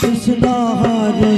कृष्णा हरे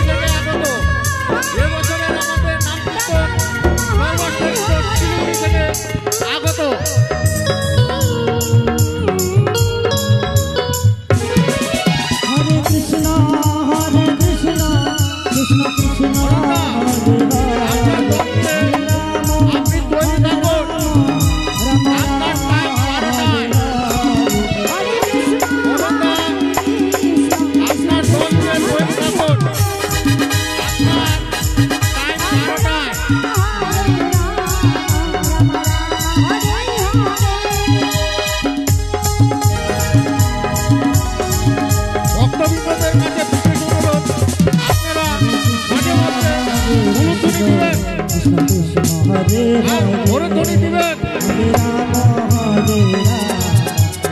listening. রবীন্দ্রদের কাছে বিশেষ অনুরোধ। আপনারা মাঝে মধ্যে গুরুধ্বনি দিবেন। হ্যাঁ, গুরুধ্বনি দিবেন।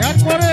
এরপরে